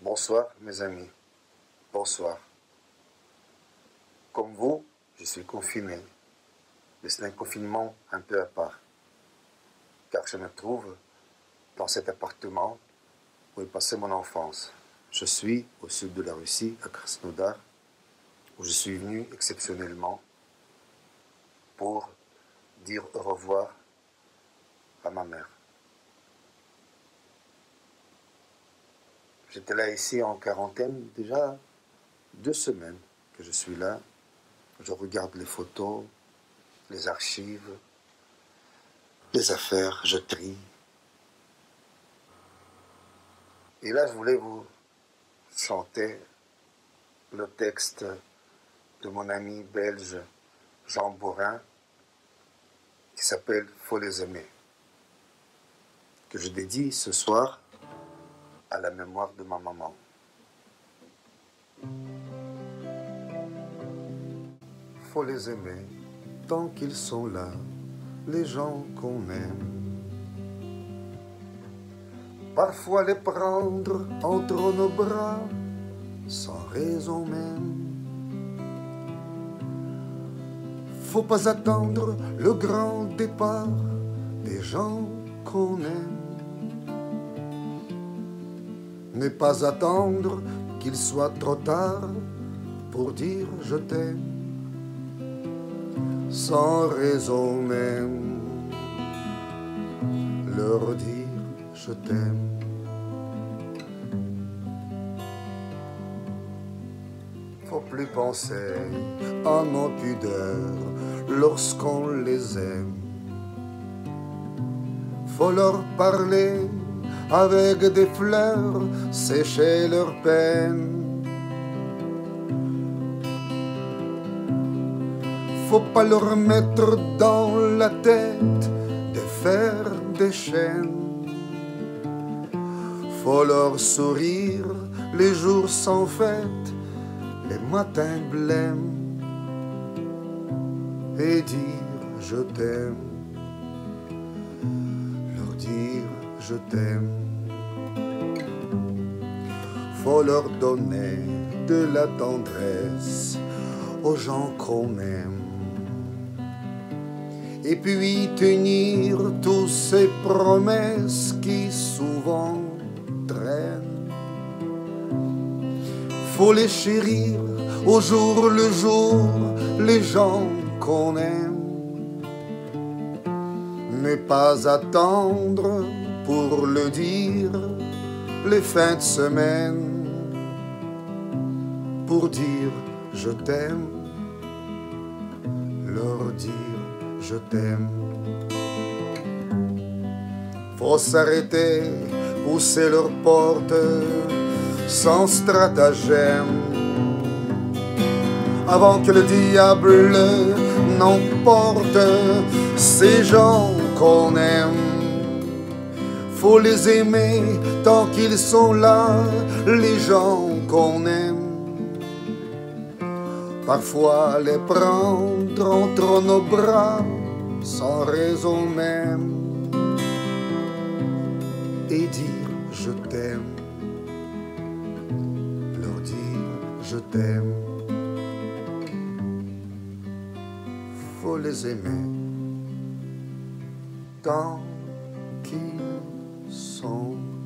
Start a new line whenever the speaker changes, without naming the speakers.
Bonsoir mes amis, bonsoir. Comme vous, je suis confiné, mais c'est un confinement un peu à part, car je me trouve dans cet appartement où j'ai passé mon enfance. Je suis au sud de la Russie, à Krasnodar, où je suis venu exceptionnellement pour dire au revoir à ma mère. J'étais là ici en quarantaine déjà deux semaines que je suis là. Je regarde les photos, les archives, les affaires, je trie. Et là, je voulais vous chanter le texte de mon ami belge Jean Bourrin qui s'appelle Faut les aimer, que je dédie ce soir à la mémoire de ma maman. Faut les aimer tant qu'ils sont là, les gens qu'on aime. Parfois les prendre entre nos bras, sans raison même. Faut pas attendre le grand départ des gens qu'on aime ne pas attendre qu'il soit trop tard pour dire je t'aime, sans raison même, leur dire je t'aime. Faut plus penser à nos pudeurs lorsqu'on les aime. Faut leur parler avec des fleurs sécher leur peine. Faut pas leur mettre dans la tête de faire des chaînes. Faut leur sourire les jours sans fête, les matins blêmes et dire je t'aime, je t'aime. Faut leur donner de la tendresse aux gens qu'on aime. Et puis tenir toutes ces promesses qui souvent traînent. Faut les chérir au jour le jour, les gens qu'on aime. Ne pas attendre pour le dire les fins de semaine. Pour dire je t'aime, leur dire je t'aime. Faut s'arrêter, pousser leurs portes sans stratagème. Avant que le diable n'emporte ces gens qu'on aime faut les aimer tant qu'ils sont là, les gens qu'on aime. Parfois les prendre entre nos bras sans raison même et dire je t'aime, leur dire je t'aime. Faut les aimer tant song.